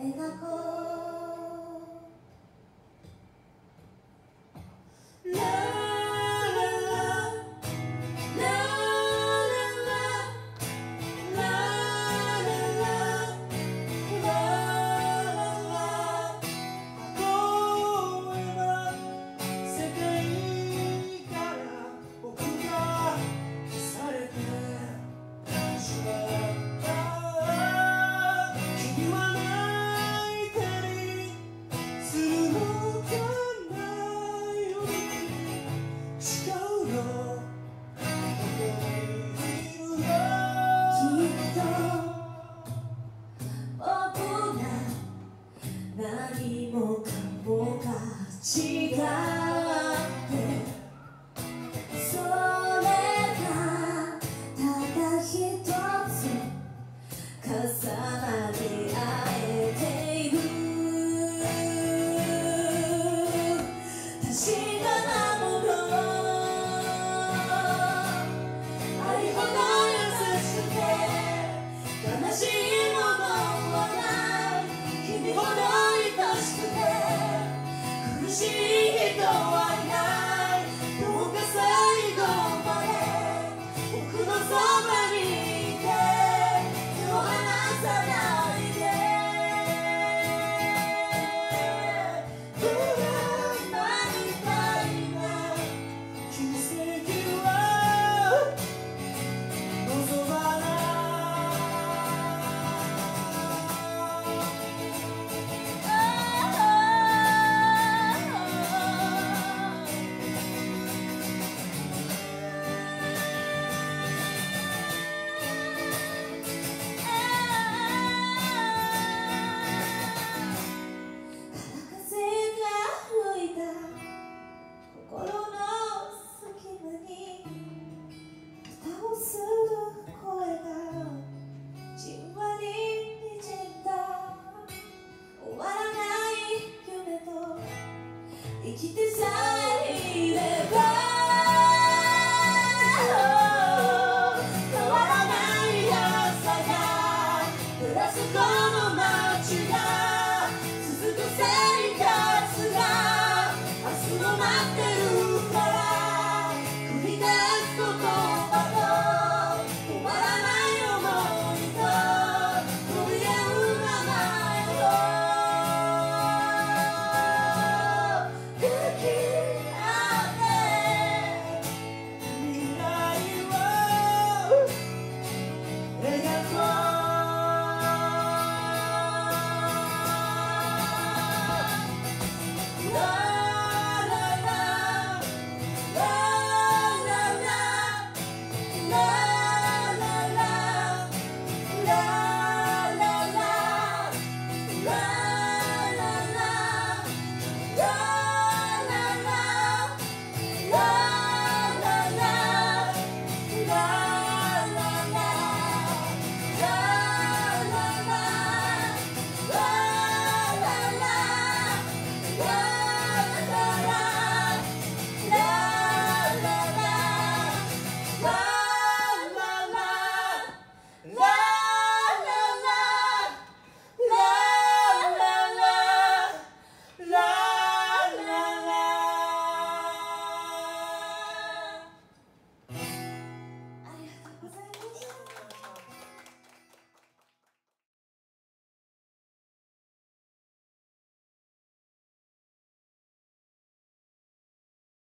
描こう違ってそれがただ一つ重な